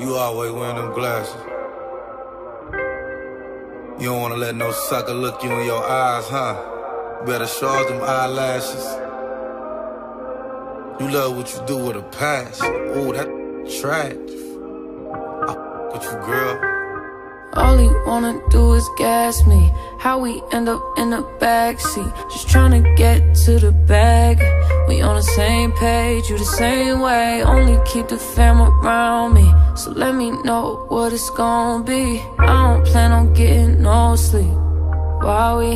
You always wearing them glasses. You don't wanna let no sucker look you in your eyes, huh? Better charge them eyelashes. You love what you do with a passion. Ooh, that trash. I with you, girl. All he wanna do is gas me. How we end up in the backseat. Just tryna get to the bag. We on the same page, you the same way. Only keep the fam around me. So let me know what it's gonna be. I don't plan on getting no sleep. While we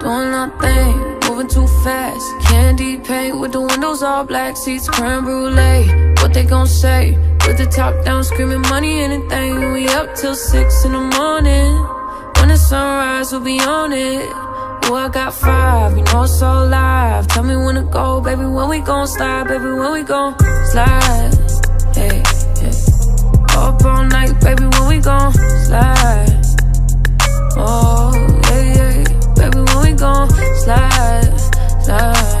doing nothing, moving too fast. Candy paint with the windows all black, seats creme brulee. What they gon' say? With the top down, screaming money, anything. We up till six in the morning. When the sunrise, we'll be on it. Oh, I got five, you know it's so live. Tell me when to go, baby. When we gon' slide, baby. When we gon' slide. Hey, yeah. Up all night, baby. When we gon' slide. Oh, yeah, yeah. Baby, when we gon' slide, slide,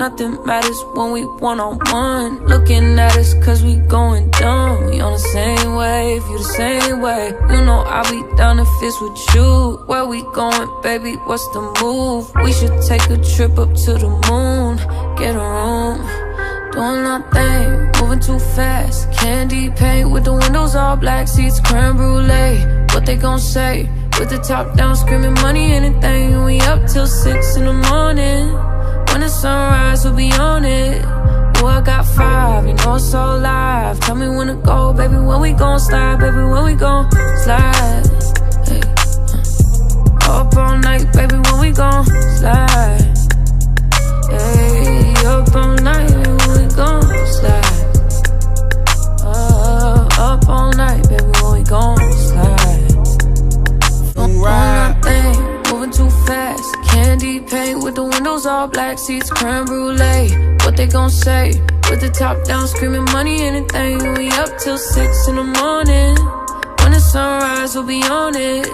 Nothing matters when we one on one. Looking at us cause we going dumb. We on the same wave, you the same way. You know I'll be down if it's with you. Where we going, baby? What's the move? We should take a trip up to the moon. Get a room. Doing nothing, moving too fast. Candy paint with the windows all black, seats creme brulee. What they gon' say? With the top down, screaming money, anything. We up till six in the morning. When the sunrise, we'll be on it. Oh, I got five, you know it's so live. Tell me when to go, baby. When we gon' slide, baby. When we gon' slide. Hey, uh. Up all night, baby. When we gon' slide. Hey, up all night, baby. When we gon' slide. Uh, up all night, baby. Windows all black, seats creme brulee. What they gon' say? With the top down, screaming money, anything. We up till six in the morning. When the sunrise, we'll be on it.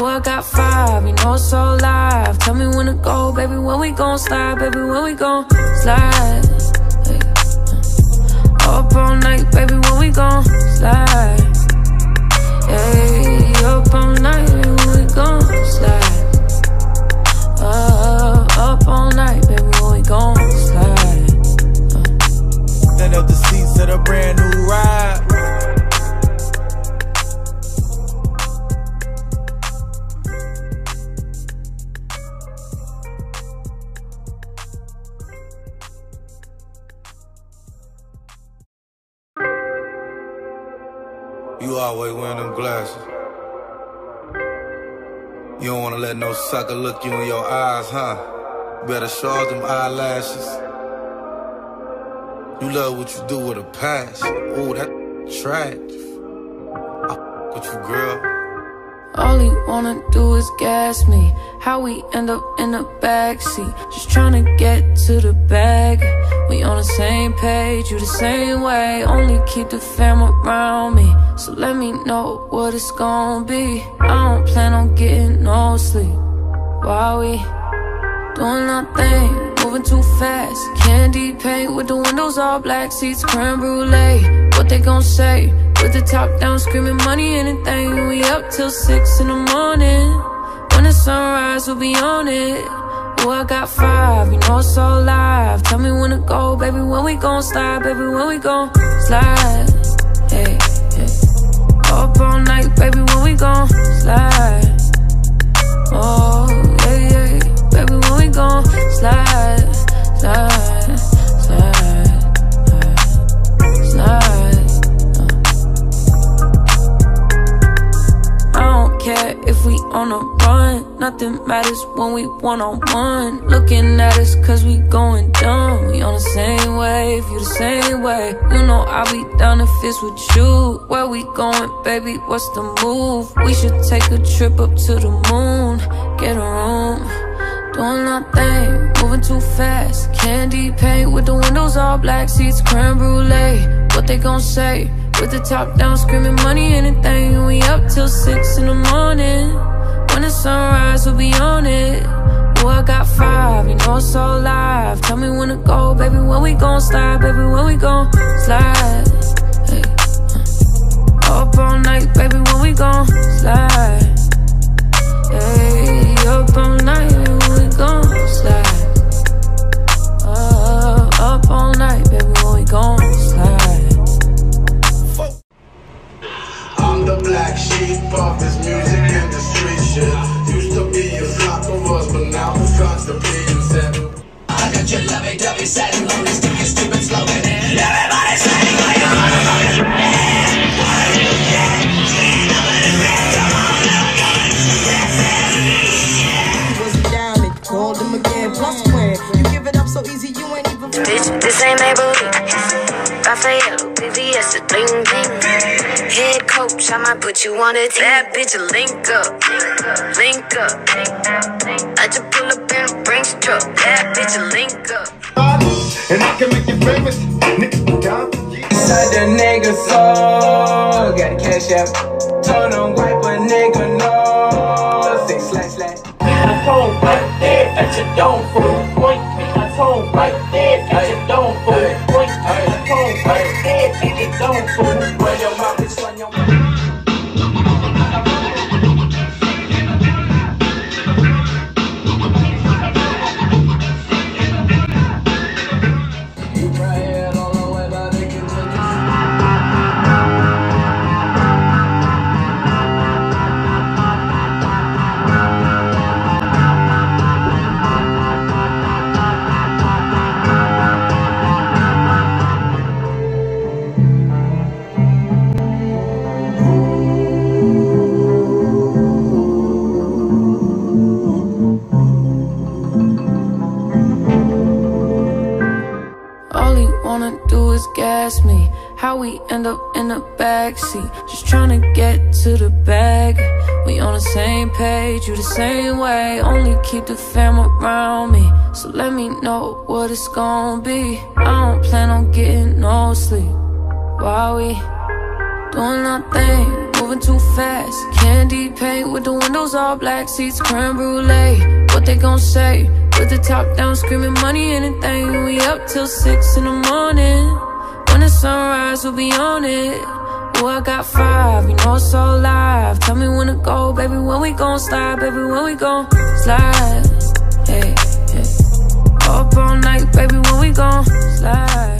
Oh, I got five, you know it's so live. Tell me when to go, baby. When we gon' slide, baby. When we gon' slide. Hey. Up all night, baby. When we gon' slide. You always wearing them glasses. You don't wanna let no sucker look you in your eyes, huh? Better charge them eyelashes. You love what you do with a passion. Ooh, that trash. I f- with you, girl. All he wanna do is gas me. How we end up in the backseat. Just tryna get to the bag. We on the same page, you the same way. Only keep the fam around me. So let me know what it's gonna be. I don't plan on getting no sleep. While we doing nothing, moving too fast. Candy paint with the windows all black, seats creme brulee. What they gon' say? With the top down, screaming money, anything. We up till six in the morning. When the sunrise, we'll be on it. Oh, I got five, you know it's so live. Tell me when to go, baby. When we gon' slide, baby. When we gon' slide. On a run. Nothing matters when we one on one. Looking at us cause we going dumb. We on the same wave, you the same way. You know I'll be down if it's with you. Where we going, baby? What's the move? We should take a trip up to the moon. Get a room. Doing nothing, moving too fast. Candy paint with the windows all black, seats creme brulee. What they gon' say? With the top down, screaming money, anything. We up till six in the morning. When the sunrise, we'll be on it. Oh, I got five, you know it's so live. Tell me when to go, baby, when we gon' slide, baby, when we gon' slide. Hey, uh. Up all night, baby, when we gon' slide. Hey, up all night, baby, when we gon' slide. Uh, up all night, baby, when we gon' slide. I'm the black sheep of this Got your lovey-dovey setting on this stupid, stupid slogan and everybody's saying like a was he down, they called him again. You give it up so easy, you ain't even. Bitch, this ain't Maybelline. Raphael, VVS, is bling bling. Head coach, I might put you on a team. That bitch, a link up, link up. I just pull up in a Brinks truck. That bitch, a link up. And I can make you famous, nigga. Down. Inside the nigga soul, got a cash out. Told him wipe a nigga no. Say slash slash. I told right there at your dome fool. Point me, I told right there at your dome fool. Point me, I told right there at your dome fool. Run your How we end up in the backseat. Just trying to get to the bag. We on the same page, you the same way. Only keep the fam around me. So let me know what it's gonna be. I don't plan on getting no sleep. While we doing our thing, moving too fast. Candy paint with the windows all black, seats creme brulee. What they gon' say? With the top down, screaming money, anything. We up till six in the morning. When the sunrise, we'll be on it. Oh, I got five, you know it's so live. Tell me when to go, baby, when we gon' slide, baby, when we gon' slide. Hey, hey. Up all night, baby, when we gon' slide.